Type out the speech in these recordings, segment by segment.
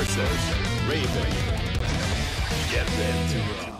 versus Raven. Get ready to rock.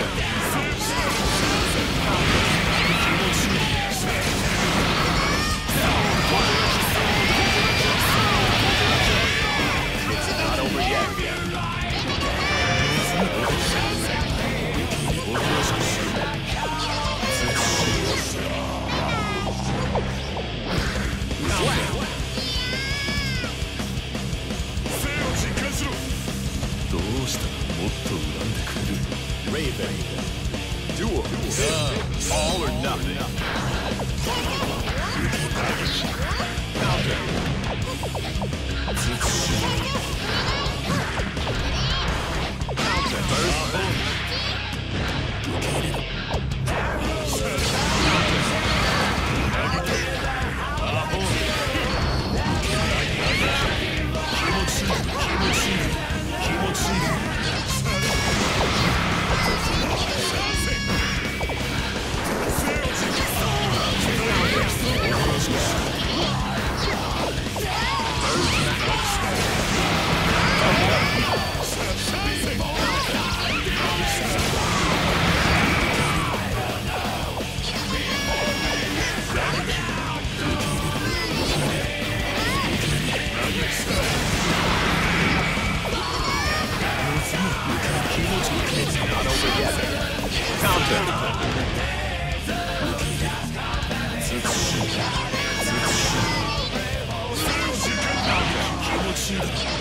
生を実感しろどうしたらもっと恨んでくれる？Raven. Duel. All or nothing. 気持ちいい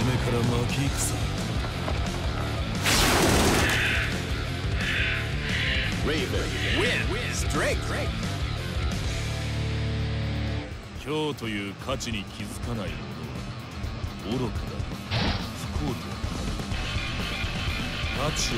初めから負け戦.今日という価値に気づかない者は愚かだ。不幸である価値を